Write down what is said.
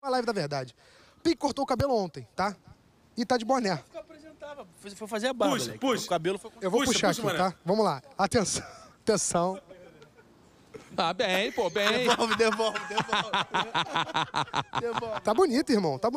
A live da verdade. Pique cortou o cabelo ontem, tá? E tá de boné. Eu apresentava, foi fazer a barba, Puxa, né? puxa. O cabelo foi... Eu vou Puxa, puxar puxa, aqui, Mané. tá? Vamos lá. Atenção. Atenção. Ah, bem, pô, bem. Devolve, devolve, devolve. devolve. Tá bonito, irmão. Tá bonito.